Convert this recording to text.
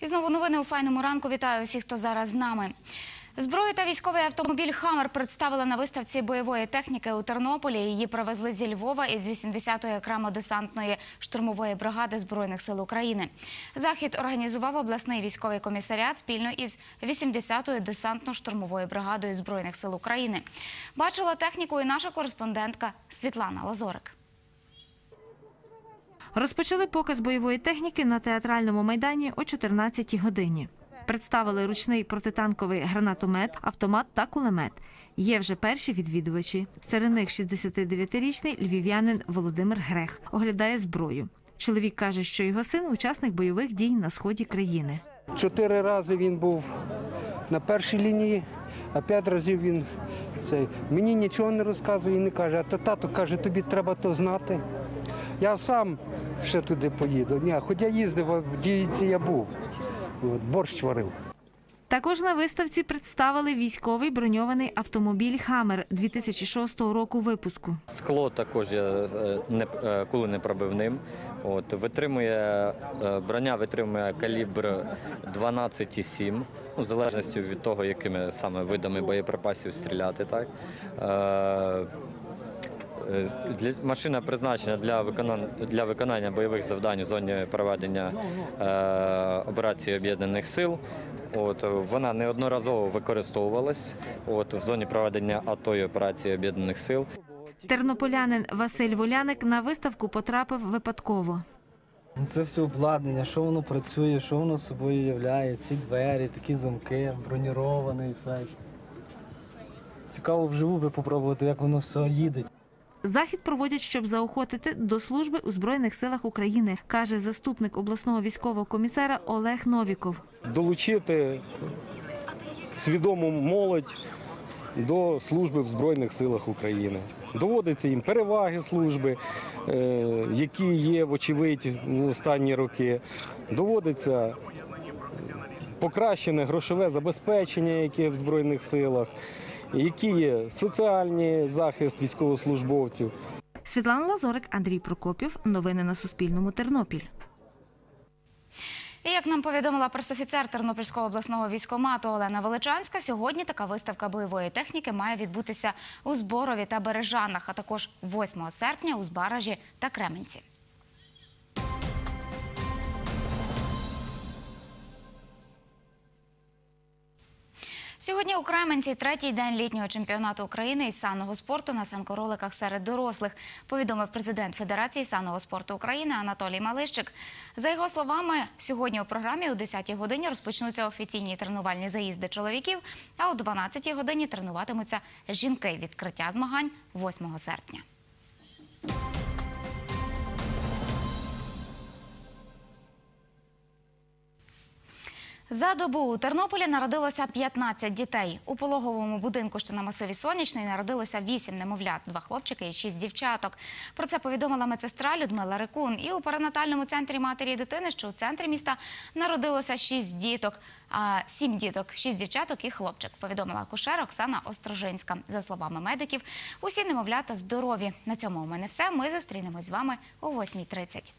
І знову новини у файному ранку. Вітаю усіх, хто зараз з нами. Зброю та військовий автомобіль «Хаммер» представили на виставці бойової техніки у Тернополі. Її привезли зі Львова із 80-ї окремо десантної штурмової бригади Збройних сил України. Захід організував обласний військовий комісаріат спільно із 80-ю десантно-штурмовою бригадою Збройних сил України. Бачила техніку і наша кореспондентка Світлана Лазорик. Розпочали показ бойової техніки на театральному майдані о 14-й годині. Представили ручний протитанковий гранатомет, автомат та кулемет. Є вже перші відвідувачі. Серед них 69-річний львів'янин Володимир Грех оглядає зброю. Чоловік каже, що його син учасник бойових дій на сході країни. Чотири рази він був на першій лінії, а п'ять разів він цей. Мені нічого не розказує і не каже, а та тато каже, тобі треба то знати. Я сам ще туди поїду. Ні, хоч я їздив, а в діїці я був. От, борщ варив. Також на виставці представили військовий броньований автомобіль Хаммер 2006 року випуску. Скло також є е, не е, куленепробивним. От витримує е, броня витримує калібр 12,7, ну, в залежності від того, якими саме видами боєприпасів стріляти. Так машина призначена для виконання для виконання бойових завдань у зоні проведення е, операції об'єднаних сил. От вона неодноразово використовувалась от в зоні проведення АТО і операції об'єднаних сил. Тернополянин Василь Воляник на виставку потрапив випадково. Це все обладнання, що воно працює, що воно собою являє, ці двері, такі замки, бронірований все. Цікаво вживу би попробувати, як воно все їде. Захід проводять, щоб заохотити до служби у Збройних силах України, каже заступник обласного військового комісара Олег Новіков. долучити свідому молодь до служби в Збройних силах України. Доводиться їм переваги служби, е, які є, вочевидь, останні роки. Доводиться покращене грошове забезпечення, яке в Збройних силах, які є соціальний захист військовослужбовців. Світлана Лазорик, Андрій Прокопів. Новини на Суспільному. Тернопіль. І як нам повідомила пресофіцер Тернопільського обласного військомату Олена Величанська, сьогодні така виставка бойової техніки має відбутися у Зборові та Бережанах, а також 8 серпня у Збаражі та Кременці. Сьогодні у Кременці третій день літнього чемпіонату України із санного спорту на санкороликах серед дорослих, повідомив президент Федерації санного спорту України Анатолій Малищик. За його словами, сьогодні у програмі о 10-й годині розпочнуться офіційні тренувальні заїзди чоловіків, а о 12-й годині тренуватимуться жінки. Відкриття змагань 8 серпня. За добу у Тернополі народилося 15 дітей. У пологовому будинку, що на масиві Сонячний, народилося 8 немовлят, два хлопчики і 6 дівчаток. Про це повідомила медсестра Людмила Рикун. І у перинатальному центрі матері і дитини, що у центрі міста, народилося 6 діток, а 7 діток, 6 дівчаток і хлопчик. Повідомила акушер Оксана Острожинська. За словами медиків, усі немовлята здорові. На цьому у мене все. Ми зустрінемось з вами о 8.30.